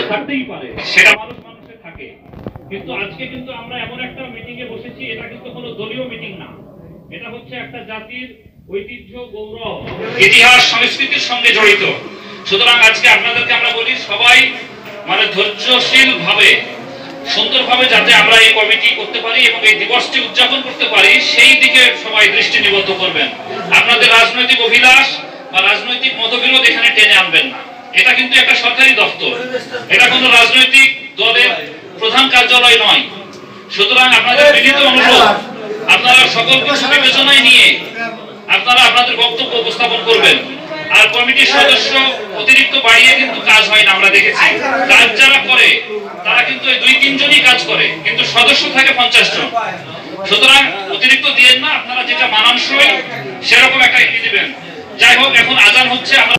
থাকতেই পারে। সেটা মানুষ মানুষের থাকে। কিন্তু আজকে কিন্তু আমরা এমন একটা মিটিং এ বসেছি এটা কিন্তু কোনো দলীয় মিটিং না। এটা হচ্ছে একটা জাতির ঐতিহ্য গৌরব। ইতিহাস সংস্কৃতির সঙ্গে জড়িত। সুতরাং আজকে আপনাদেরকে আমরা বলি সবাই মানে ধৈর্যশীল ভাবে সুন্দরভাবে যাতে আমরা এই কমিটি করতে পারি এবং এই দিবসটি উদযাপন করতে পারি সেই দিকে সবাই দৃষ্টি নিবদ্ধ করবেন। আপনাদের রাজনৈতিক অভিলাষ বা রাজনৈতিক মতবিরোধ এখানে টেনে আনবেন না। এটা কিন্তু একটা সরকারি দপ্তর এটা কোনো রাজনৈতিক দলের প্রধান কার্যালয় নয়। সুতরাং আপনাদের বিনীত অনুরোধ, আপনারা সকল কিছু বিবেচনায় নিয়ে আপনারা আপনাদের বক্তব্য উপস্থাপন করবেন। আর কমিটির সদস্য অতিরিক্ত বাড়িয়ে কিন্তু কাজ হয় না, আমরা দেখেছি। কাজ যারা করে, তারা কিন্তু দুই তিনজনই কাজ করে, কিন্তু সদস্য থাকে পঞ্চাশ জন। সুতরাং অতিরিক্ত দিয়ে না, আপনারা যেটা মানানসই, সেরকম একটা দিবেন। যাই হোক, এখন আজান হচ্ছে, আমরা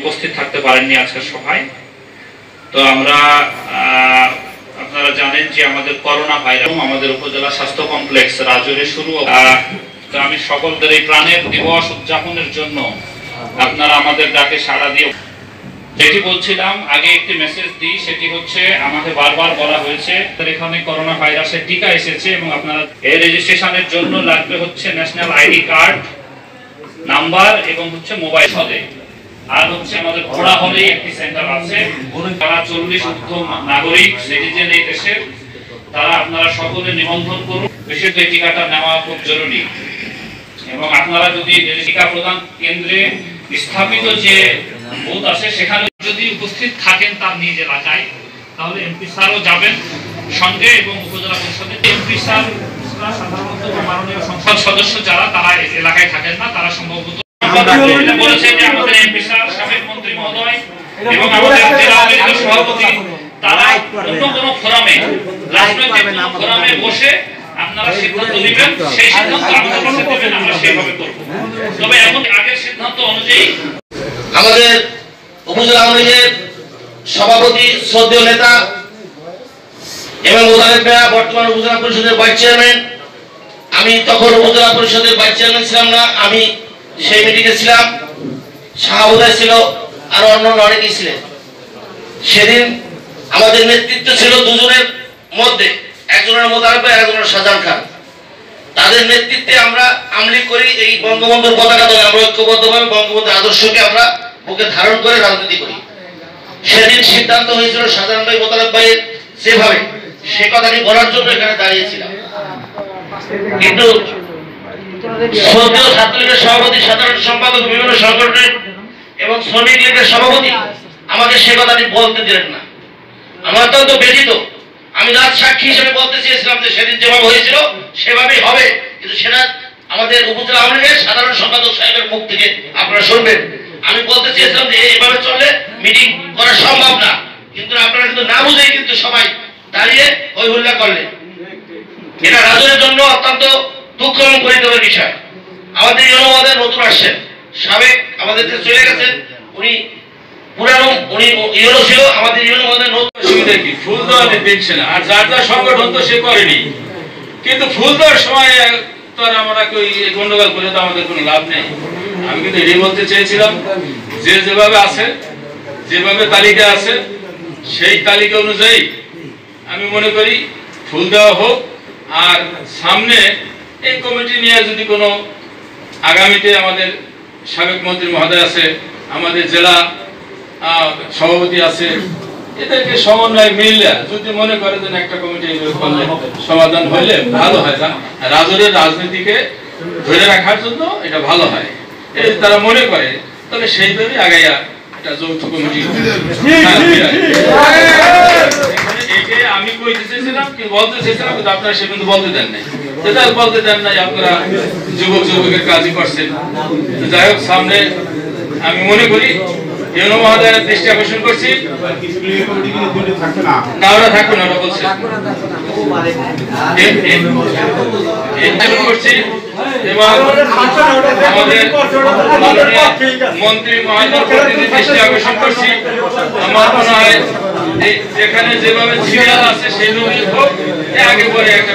উপস্থিত থাকতে পারেননি আজকের সভায় তো আমরা আপনারা জানেন যে আমাদের করোনা ভাইরাস আমাদের উপজেলা স্বাস্থ্য কমপ্লেক্স রাজুরে শুরু তো আমি সকলদের এই প্রাণের দিবস উদযাপনের জন্য আপনারা আমাদের ডাকে সাড়া দিয়ে যেটি বলছিলাম, আগে একটি মেসেজ দিই, সেটি হচ্ছে আমাকে বারবার বলা হয়েছে এখানে করোনা ভাইরাসের টিকা এসেছে এবং আপনারা এই রেজিস্ট্রেশনের জন্য লাগবে হচ্ছে ন্যাশনাল আইডি কার্ড নাম্বার এবং হচ্ছে মোবাইল সদে আর হচ্ছে আমাদের ঘোড়া হলে একটি সেন্টার আছে। যারা চল্লিশ নাগরিক সিটিজেন এই দেশের, তারা আপনারা সকলে নিবন্ধন করুন। বিশেষ এই টিকাটা নেওয়া খুব জরুরি। এবং আপনারা যদি টিকা প্রদান কেন্দ্রে স্থাপিত যে বুথ আছে, সেখানে যদি উপস্থিত থাকেন তার নিজ এলাকায়, তাহলে এমপি স্যারও যাবেন সঙ্গে এবং উপজেলা পরিষদের এমপি স্যার, সাধারণত মাননীয় সংসদ সদস্য যারা, তারা এলাকায় থাকেন না, তারা সম্ভবত আমাদের সভাপতি উপজেলা আওয়ামী লীগের সভাপতি, শ্রদ্ধেয় নেতা এবং মিয়া বর্তমান উপজেলা পরিষদের ভাইস চেয়ারম্যান। আমি তখন উপজেলা পরিষদের ভাইস চেয়ারম্যান ছিলাম না, আমি সেই মিটিংয়ে ছিলাম শাহাবুদায় ছিল, আর অন্য অনেকেই ছিলেন। সেদিন আমাদের নেতৃত্ব ছিল দুজনের মধ্যে, একজনের ভাই একজনের শাহজাহান খান। তাদের নেতৃত্বে আমরা আমলি করি এই বঙ্গবন্ধুর পতাকা দলে, আমরা ঐক্যবদ্ধভাবে বঙ্গবন্ধুর আদর্শকে আমরা বুকে ধারণ করে রাজনীতি করি। সেদিন সিদ্ধান্ত হয়েছিল সাধারণ ভাই, মোতালেব ভাইয়ের যেভাবে, সে কথাটি বলার জন্য এখানে দাঁড়িয়েছিলাম। কিন্তু শ্রদ্ধেয় ছাত্রলীগের সভাপতি, সাধারণ সম্পাদক, বিভিন্ন সংগঠনের এবং শ্রমিক লীগের সভাপতি, আমাকে সে কথাটি বলতে দিলেন না। আমার অত্যন্ত ব্যথিত। আমি রাজ সাক্ষী হিসেবে বলতে চেয়েছিলাম যে সেদিন যেভাবে হয়েছিল, সেভাবেই হবে। কিন্তু সেটা আমাদের উপজেলা আওয়ামী সাধারণ সম্পাদক সাহেবের মুখ থেকে আপনারা শুনবেন। আমি বলতে চেয়েছিলাম যে এভাবে চললে মিটিং করা সম্ভব না। কিন্তু আপনারা কিন্তু না বুঝেই কিন্তু সবাই দাঁড়িয়ে হুল্লা করলেন। এটা রাজনের জন্য অত্যন্ত দুঃখ এবং পরিতাপের বিষয়। আমাদের ইউনো নতুন আসছেন। সাবেক আমাদের যে চলে গেছেন, উনি বলতে চেয়েছিলাম, যে যেভাবে আছে, যেভাবে তালিকা আছে, সেই তালিকা অনুযায়ী আমি মনে করি ফুল দেওয়া হোক, আর সামনে এই কমিটি নিয়ে যদি কোনো আগামীতে আমাদের সাবেক মন্ত্রী মহোদয় আছে আমাদের জেলা সভাপতি আছে এদেরকে সমন্বয় মিললে যদি মনে করে যে একটা কমিটি করলে সমাধান হইলে ভালো হয় রাজনের রাজনীতিকে ধরে রাখার জন্য এটা ভালো হয়। এই তারা মনে করে তাহলে সেইভাবে আগাইয়া একটা যৌথ কমিটি হ্যাঁ, এইটাই আমি কইতে চেয়েছিলাম কি বলতে চেয়েছিলাম কিন্তু আপনারা সে কিন্তু বলতে দেন নাই। যেটা বলতে চান নাই আপনারা যুবক যুবকের কাজই করছেন। যাই হোক, সামনে আমি মনে করি করছি। আমাদের মন্ত্রী করছি। আমার মনে হয় যেখানে যেভাবে আছে সেইভাবেই হোক আগে পরে একটা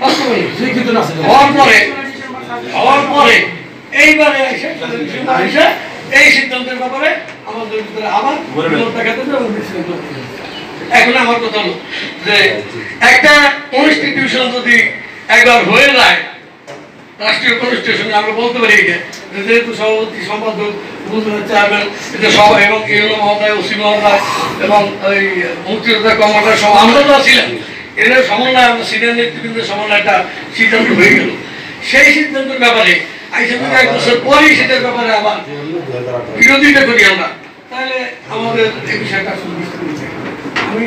হওয়ার পরে হওয়ার পরে এইবারে এসে এসে এই সিদ্ধান্তের ব্যাপারে আমাদের ভিতরে আবার বিরোধ দেখাতে হবে এবং বিশৃঙ্খলা তৈরি হবে। এখন আমার কথা হলো যে একটা কনস্টিটিউশন যদি একবার হয়ে যায় রাষ্ট্রীয় কনস্টিটিউশন আমরা বলতে পারি যে যেহেতু সভাপতি সম্পাদক চেয়ারম্যান এটা সব এবং ইউনো মহোদয় ওসি মহোদয় এবং ওই মুক্তিযোদ্ধা কমান্ডার সব আমরা তো ছিলাম এদের সমন্বয় আমরা সিনিয়র নেতৃবৃন্দের সমন্বয়টা সিদ্ধান্ত হয়ে গেল। সেই সিদ্ধান্তের ব্যাপারে আইসা যদি এক বছর পরেই সেটার ব্যাপারে আবার বিরোধিতা করি আমরা। তাহলে আমাদের এই বিষয়টা সুবিস্তার আমি